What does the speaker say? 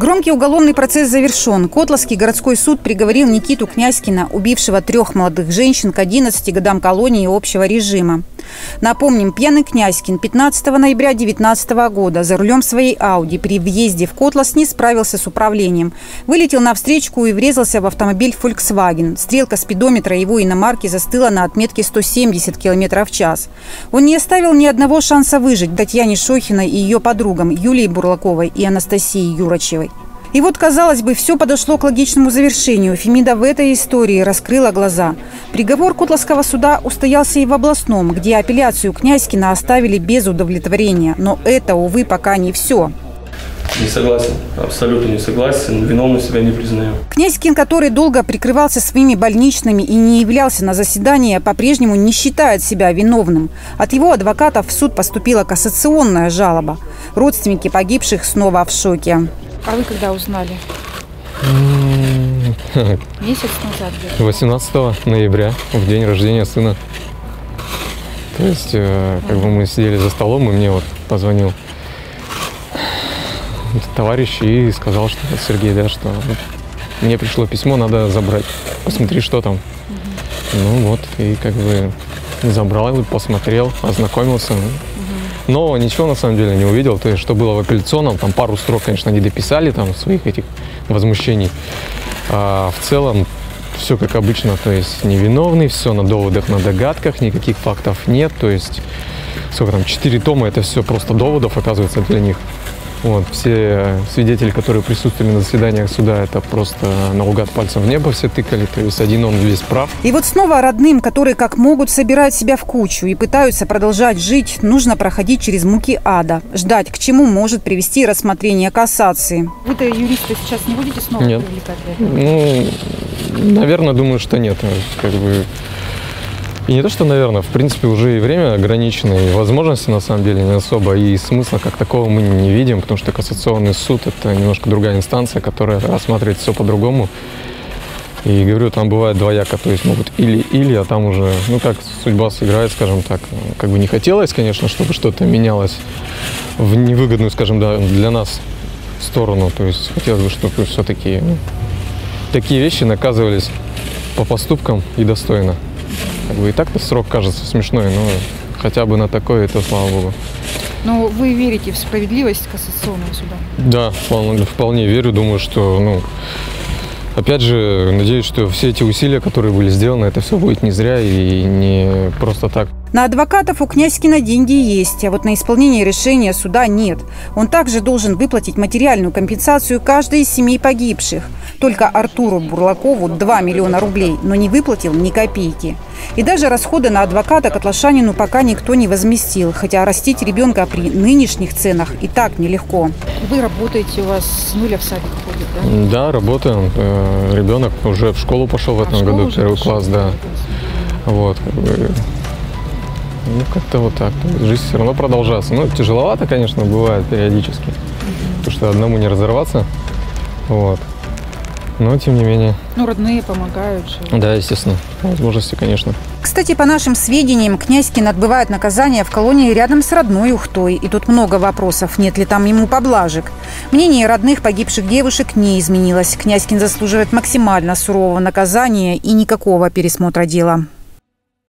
Громкий уголовный процесс завершен. Котловский городской суд приговорил Никиту Князькина, убившего трех молодых женщин, к 11 годам колонии общего режима. Напомним, пьяный Князькин 15 ноября 2019 года за рулем своей Ауди при въезде в Котлас не справился с управлением. Вылетел на встречку и врезался в автомобиль Volkswagen. Стрелка спидометра его иномарки застыла на отметке 170 км в час. Он не оставил ни одного шанса выжить Татьяне Шохиной и ее подругам Юлии Бурлаковой и Анастасии Юрочевой. И вот, казалось бы, все подошло к логичному завершению. Фемида в этой истории раскрыла глаза. Приговор Котловского суда устоялся и в областном, где апелляцию Князькина оставили без удовлетворения. Но это, увы, пока не все. Не согласен, абсолютно не согласен, виновным себя не признаю. Князькин, который долго прикрывался своими больничными и не являлся на заседание, по-прежнему не считает себя виновным. От его адвокатов в суд поступила кассационная жалоба. Родственники погибших снова в шоке. А вы когда узнали? Месяц назад где-то? 18 ноября, в день рождения сына. То есть, э, как бы мы сидели за столом, и мне вот позвонил товарищ и сказал, что Сергей, да, что мне пришло письмо, надо забрать. Посмотри, что там. Ну вот, и как бы забрал, посмотрел, ознакомился. Но ничего на самом деле не увидел. То есть, что было в апелляционном, там пару строк, конечно, не дописали там своих этих возмущений. А в целом все как обычно, то есть невиновный, все на доводах, на догадках, никаких фактов нет. То есть, сколько там, четыре тома, это все просто доводов, оказывается, для них. Вот, все свидетели, которые присутствовали на заседаниях суда, это просто наугад пальцем в небо все тыкали, то есть один он весь прав. И вот снова родным, которые как могут собирать себя в кучу и пытаются продолжать жить, нужно проходить через муки ада, ждать, к чему может привести рассмотрение кассации. Вы-то юриста сейчас не будете снова нет. привлекать для этого? Ну, наверное, думаю, что нет. Как бы и не то, что, наверное, в принципе, уже и время ограничено, и возможности, на самом деле, не особо, и смысла как такого мы не видим, потому что кассационный суд – это немножко другая инстанция, которая рассматривает все по-другому. И говорю, там бывает двояко, то есть могут или-или, а там уже, ну как судьба сыграет, скажем так. Как бы не хотелось, конечно, чтобы что-то менялось в невыгодную, скажем, да, для нас сторону. То есть хотелось бы, чтобы все-таки ну, такие вещи наказывались по поступкам и достойно. Как бы и так-то срок кажется смешной, но хотя бы на такое, это слава богу. Но вы верите в справедливость кассационного суда? Да, вполне, вполне верю. Думаю, что, ну, опять же, надеюсь, что все эти усилия, которые были сделаны, это все будет не зря и не просто так. На адвокатов у Князькина деньги есть, а вот на исполнение решения суда нет. Он также должен выплатить материальную компенсацию каждой из семей погибших. Только Артуру Бурлакову 2 миллиона рублей, но не выплатил ни копейки. И даже расходы на адвоката Котлашанину пока никто не возместил, хотя растить ребенка при нынешних ценах и так нелегко. Вы работаете, у вас с нуля в садик ходит, да? Да, работаем. Э, Ребенок уже в школу пошел в А, этом школу году, первый пошел? класс, да. Вот, как бы, ну, как-то вот так. Жизнь все равно продолжается. Ну, тяжеловато, конечно, бывает периодически, потому что одному не разорваться. Вот. Но, тем не менее, Ну, родные помогают же. да, естественно, по возможности, конечно. Кстати, по нашим сведениям, Князькин отбывает наказание в колонии рядом с родной Ухтой. И тут много вопросов, нет ли там ему поблажек. Мнение родных погибших девушек не изменилось. Князькин заслуживает максимально сурового наказания и никакого пересмотра дела.